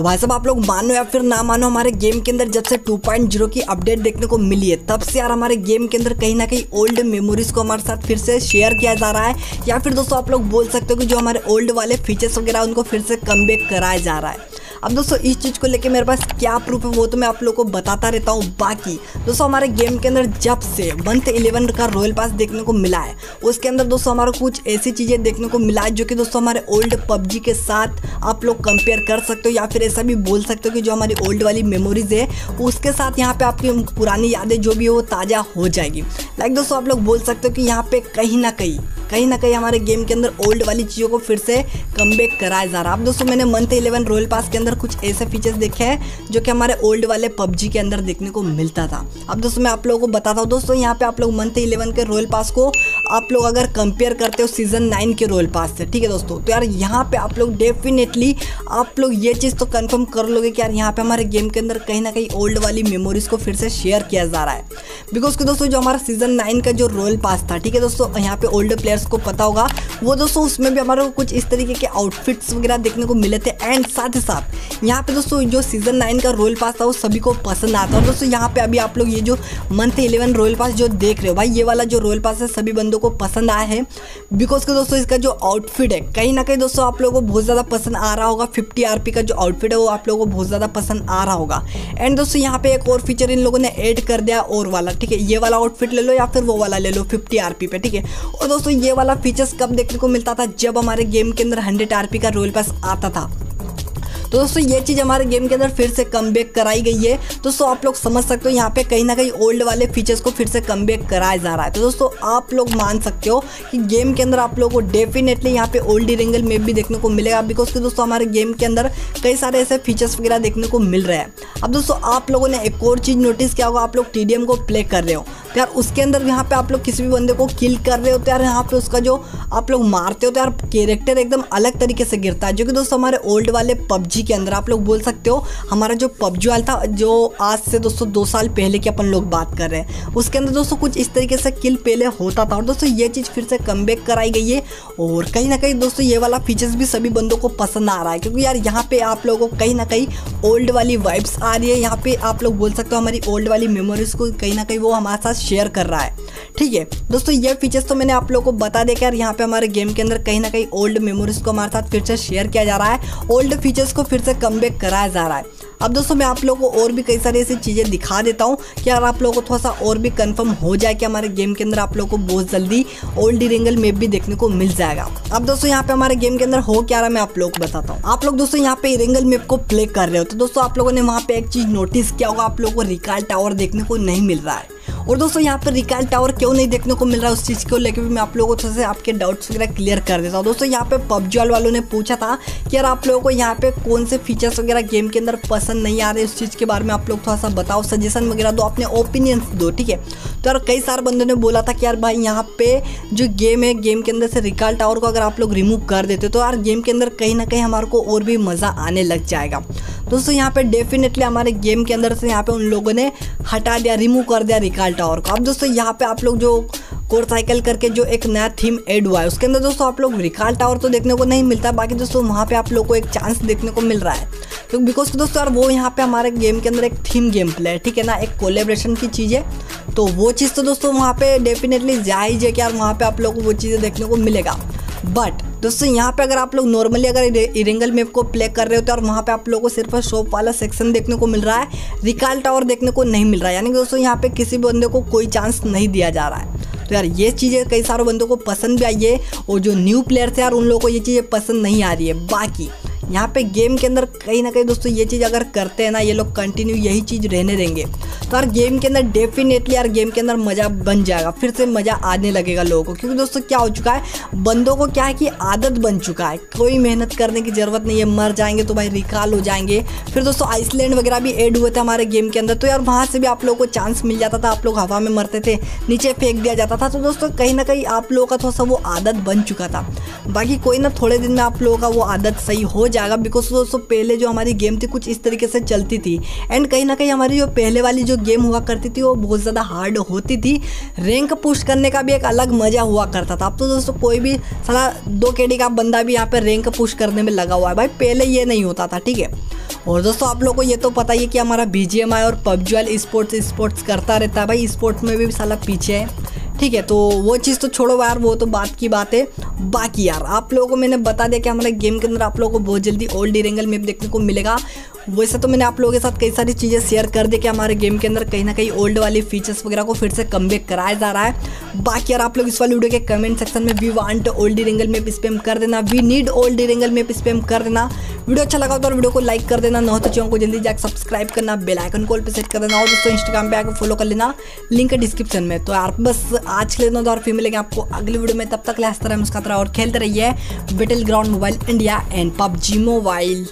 तो भाई साहब, आप लोग मानो या फिर ना मानो, हमारे गेम के अंदर जब से 2.0 की अपडेट देखने को मिली है, तब से यार हमारे गेम के अंदर कहीं ना कहीं ओल्ड मेमोरीज को हमारे साथ फिर से शेयर किया जा रहा है। या फिर दोस्तों, आप लोग बोल सकते हो कि जो हमारे ओल्ड वाले फीचर्स वगैरह उनको फिर से कम कराया जा रहा है। अब दोस्तों, इस चीज़ को लेके मेरे पास क्या प्रूफ है वो तो मैं आप लोगों को बताता रहता हूँ। बाकी, दोस्तों, हमारे गेम के अंदर जब से मंथ इलेवन का रॉयल पास देखने को मिला है, उसके अंदर दोस्तों हमारा कुछ ऐसी चीज़ें देखने को मिला है जो कि दोस्तों हमारे ओल्ड पबजी के साथ आप लोग कंपेयर कर सकते हो या फिर ऐसा भी बोल सकते हो कि जो हमारी ओल्ड वाली मेमोरीज है, उसके साथ यहाँ पे आपकी पुरानी यादें जो भी है वो ताज़ा हो जाएगी। लाइक दोस्तों, आप लोग बोल सकते हो कि यहाँ पे कहीं ना कहीं कहीं ना कहीं हमारे गेम के अंदर ओल्ड वाली चीज़ों को फिर से कम कराया जा रहा है। अब दोस्तों, मैंने मंथ इलेवन रोयल पास के अंदर कुछ ऐसे फीचर्स देखे हैं जो कि हमारे ओल्ड वाले पबजी के अंदर देखने को मिलता था। अब दोस्तों, मैं आप लोगों को बताता हूँ। दोस्तों, यहाँ पे आप लोग मंथ इलेवन के रोयल पास को आप लोग अगर कंपेयर करते हो सीज़न नाइन के रोल पास से, ठीक है दोस्तों? तो यार यहाँ पे आप लोग डेफिनेटली आप लोग ये चीज़ तो कंफर्म कर लोगे कि यार यहाँ पे हमारे गेम के अंदर कहीं ना कहीं ओल्ड वाली मेमोरीज को फिर से शेयर किया जा रहा है। बिकॉज़ कि दोस्तों, जो हमारा सीज़न नाइन का जो रोल पास था, ठीक है दोस्तों, यहाँ पे ओल्ड प्लेयर्स को पता होगा, वो दोस्तों उसमें भी हमारे कुछ इस तरीके के आउटफिट्स वगैरह देखने को मिले थे एंड साथ ही साथ, यहाँ पे दोस्तों जो सीज़न नाइन का रोल पास था, वो सभी को पसंद आता है। और दोस्तों, यहाँ पे अभी आप लोग ये जो मंथ इलेवन रोल पास जो देख रहे हो, भाई, ये वाला जो रोल पास है, सभी बंदों को पसंद आया है। है बिकॉज़ के दोस्तों, इसका जो आउटफिट है, कहीं ना कहीं दोस्तों, आप लोगों को बहुत ज़्यादा पसंद आ रहा होगा। फिफ्टी आर का जो आउटफिट है, वो आप लोगों को बहुत ज़्यादा पसंद आ रहा होगा। एंड दोस्तों, यहाँ पे एक और फीचर इन लोगों ने ऐड कर दिया, और वाला, ठीक है? ये वाला आउटफिट ले लो या फिर वो वाला ले लो फिफ्टी आर पे, ठीक है? और दोस्तों, ये वाला फीचर्स कब देखने को मिलता था? जब हमारे गेम के अंदर हंड्रेड आर का रोल पास आता था। तो दोस्तों, ये चीज़ हमारे गेम के अंदर फिर से कम कराई गई है। दोस्तों, आप लोग समझ सकते हो, यहाँ पे कहीं ना कहीं ओल्ड वाले फीचर्स को फिर से कम कराया जा रहा है। तो दोस्तों, आप लोग मान सकते हो कि गेम के अंदर आप लोगों को डेफिनेटली यहाँ पे ओल्ड रिंगल में भी देखने को मिलेगा बिकॉज़ कि दोस्तों, हमारे गेम के अंदर कई सारे ऐसे फीचर्स वगैरह देखने को मिल रहे हैं। अब दोस्तों, आप लोगों ने एक और चीज़ नोटिस किया होगा, आप लोग टीडीएम को प्ले कर रहे हो। तो यार, उसके अंदर यहाँ पे आप लोग किसी भी बंदे को किल कर रहे हो तो यार, यहाँ पे उसका जो आप लोग मारते हो तो यार कैरेक्टर एकदम अलग तरीके से गिरता है। जो कि दोस्तों हमारे ओल्ड वाले पबजी के अंदर आप लोग बोल सकते हो, हमारा जो पबजी वाला था, जो आज से दोस्तों दो साल पहले की अपन लोग बात कर रहे हैं, उसके अंदर दोस्तों कुछ इस तरीके से किल पहले होता था। और दोस्तों ये चीज़ फिर से कम कराई गई है, और कहीं ना कहीं दोस्तों ये वाला फीचर्स भी सभी बंदों को पसंद आ रहा है, क्योंकि यार यहाँ पे आप लोगों को कहीं ना कहीं ओल्ड वाली वाइब्स आ रही है। यहाँ पे आप लोग बोल सकते हो हमारी ओल्ड वाली मेमोरीज को कहीं ना कहीं वो हमारे साथ शेयर कर रहा है। ठीक है? दोस्तों, ये फीचर्स तो मैंने आप लोगों को बता दिया कि यार यहाँ पे हमारे गेम के अंदर कहीं ना कहीं ओल्ड मेमोरीज को हमारे साथ फिर से शेयर किया जा रहा है। ओल्ड फीचर्स को फिर से कम कराया जा रहा है। अब दोस्तों, मैं आप लोगों को और भी कई सारी ऐसी चीज़ें दिखा देता हूँ कि अगर आप लोगों को थोड़ा सा और भी कंफर्म हो जाए कि हमारे गेम के अंदर आप लोगों को बहुत जल्दी ओल्ड रिंगल मैप भी देखने को मिल जाएगा। अब दोस्तों, यहाँ पे हमारे गेम के अंदर हो क्या रहा मैं आप लोगों को बताता हूँ। आप लोग दोस्तों, यहाँ पे रिंगल मैप को प्ले कर रहे हो तो दोस्तों, आप लोगों ने वहाँ पे एक चीज़ नोटिस किया होगा, आप लोगों को रिकाल टावर देखने को नहीं मिल रहा है। और दोस्तों, यहाँ पर रिकाल टावर क्यों नहीं देखने को मिल रहा है उस चीज़ को लेकर भी मैं आप लोगों को थोड़ा से आपके डाउट्स वगैरह क्लियर कर देता हूँ। दोस्तों, यहाँ पे पबजी वालों ने पूछा था कि यार आप लोगों को यहाँ पे कौन से फीचर्स वगैरह गेम के अंदर पसंद नहीं आ रहे उस चीज़ के बारे में आप लोग थोड़ा सा बताओ सजेशन वगैरह दो, अपने ओपिनियंस दो, ठीक है? तो यार कई सारे बंदों ने बोला था कि यार भाई, यहाँ पे जो गेम है गेम के अंदर से रिकाल टावर को अगर आप लोग रिमूव कर देते तो यार गेम के अंदर कहीं ना कहीं हमारे को और भी मज़ा आने लग जाएगा। दोस्तों, यहाँ पे डेफिनेटली हमारे गेम के अंदर से यहाँ पे उन लोगों ने हटा दिया रिमूव कर दिया रिकाल टावर को। अब दोस्तों, यहाँ पे आप लोग जो कोर साइकिल करके जो एक नया थीम एड हुआ है, उसके अंदर दोस्तों आप लोग रिकाल टावर तो देखने को नहीं मिलता, बाकी दोस्तों वहाँ पे आप लोग को एक चांस देखने को मिल रहा है। तो बिकॉज़ दोस्तों, यार वो यहाँ पे हमारे गेम के अंदर एक थीम गेम प्ले है, ठीक है ना? एक कोलेब्रेशन की चीज़ है। तो वो चीज़ तो दोस्तों वहाँ पे डेफिनेटली जायज़ है कि यार वहाँ पे आप लोग को वो चीज़ें देखने को मिलेगा। बट दोस्तों, यहाँ पे अगर आप लोग नॉर्मली अगर इरेंगल मैप को प्ले कर रहे होते हैं और वहाँ पे आप लोगों को सिर्फ़ शॉप वाला सेक्शन देखने को मिल रहा है रिकाल टावर देखने को नहीं मिल रहा है। यानी कि दोस्तों, यहाँ पे किसी बंदे को कोई चांस नहीं दिया जा रहा है। तो यार, ये चीज़ें कई सारे बंदों को पसंद भी आई है और जो न्यू प्लेयर थे यार, उन लोगों को ये चीज़ें पसंद नहीं आ रही है। बाकी यहाँ पे गेम के अंदर कहीं ना कहीं दोस्तों ये चीज़ अगर करते हैं ना, ये लोग कंटिन्यू यही चीज़ रहने देंगे। तो यार गेम के अंदर डेफिनेटली यार गेम के अंदर मज़ा बन जाएगा, फिर से मज़ा आने लगेगा लोगों को। क्योंकि दोस्तों क्या हो चुका है, बंदों को क्या है कि आदत बन चुका है। कोई मेहनत करने की ज़रूरत नहीं है, मर जाएँगे तो भाई रिकॉल हो जाएँगे। फिर दोस्तों आइसलैंड वगैरह भी एड हुए थे हमारे गेम के अंदर तो यार वहाँ से भी आप लोगों को चांस मिल जाता था, आप लोग हवा में मरते थे, नीचे फेंक दिया जाता था। तो दोस्तों कहीं ना कहीं आप लोगों का थोड़ा सा वो आदत बन चुका था। बाकी कोई ना, थोड़े दिन में आप लोगों का वो आदत सही हो जाएगा बिकॉज़ दोस्तों पहले जो हमारी गेम थी कुछ इस तरीके से चलती थी। एंड कहीं ना कहीं हमारी जो पहले वाली जो गेम हुआ करती थी, वो बहुत ज़्यादा हार्ड होती थी। रैंक पुश करने का भी एक अलग मज़ा हुआ करता था। अब तो दोस्तों, कोई भी साला दो केडी का बंदा भी यहाँ पे रैंक पुश करने में लगा हुआ है। भाई, पहले ये नहीं होता था, ठीक है? और दोस्तों, आप लोगों को ये तो पता ही है कि हमारा बी और पबजी वाले स्पोर्ट्स स्पोर्ट्स करता रहता है। भाई स्पोर्ट्स में भी साला पीछे है, ठीक है? तो वो चीज़ तो छोड़ो यार, वो तो बात की बात है। बाकी यार, आप लोगों को मैंने बता दिया कि हमारे गेम के अंदर आप लोगों को बहुत जल्दी ओल्ड इरेंगल मैप देखने को मिलेगा। वैसे तो मैंने आप लोगों के साथ कई सारी चीज़ें शेयर कर दी कि हमारे गेम के अंदर कहीं ना कहीं ओल्ड वाली फीचर्स वगैरह को फिर से कम कराया जा रहा है। बाकी यार आप लोग इस वाली वीडियो के कमेंट सेक्शन में we want old Erangel map spam कर देना। We need old Erangel map spam कर देना। वीडियो अच्छा लगा तो और वीडियो को लाइक कर देना। न तो को जल्दी जाकर सब्सक्राइब करना। बेल आइकन कॉल पे सेट कर देना। और दोस्तों इंस्टाग्राम पे आकर फॉलो कर लेना। लिंक है डिस्क्रिप्शन में। तो यार बस आज के लिए और फिर मिलेंगे आपको अगली वीडियो में। तब तक लास्ट तरह मुस्कात और खेलते रहिए battleground mobile India and PUBG mobile